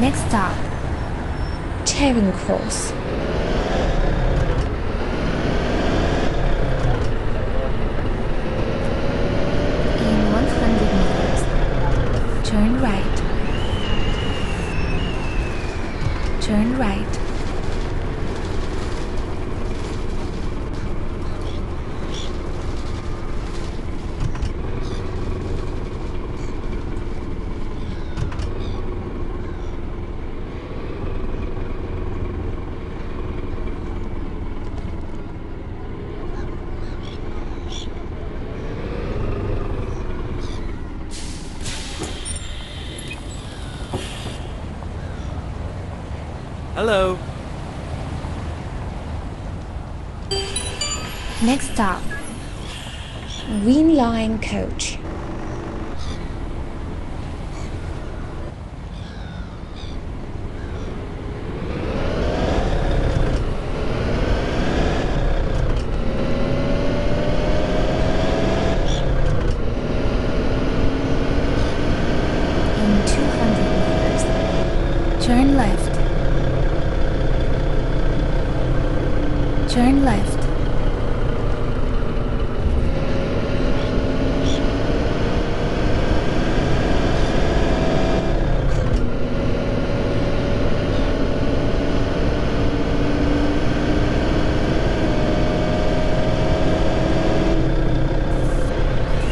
Next stop, Charing Cross. In 100 meters, turn right. Turn right. Hello. Next stop, Green Line Coach. In 200 meters, turn left. Turn left.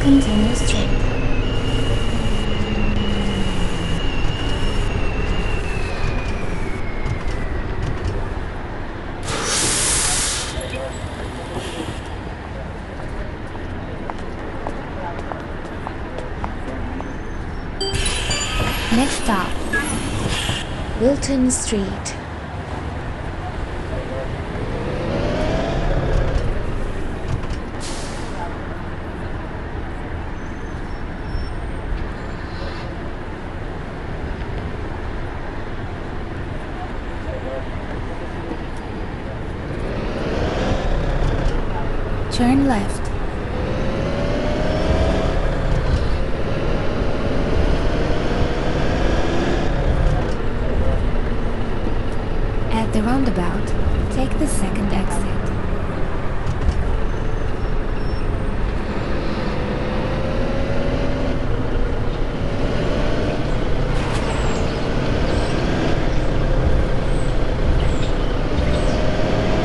Continue straight. Next stop, Wilton Street. Turn left. The roundabout, take the second exit.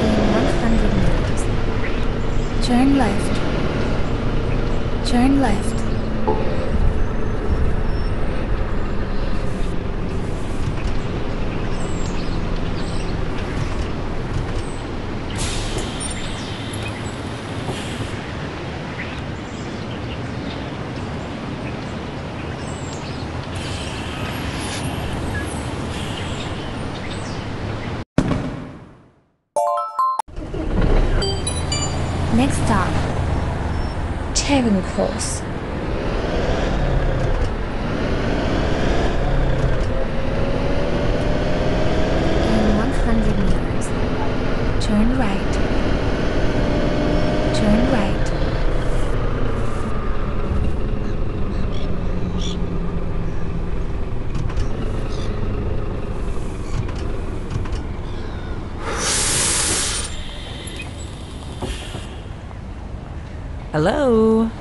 In 100 meters, turn left. Turn left. Next stop, Charing Cross. In 100 meters, turn right. Turn right. Hello.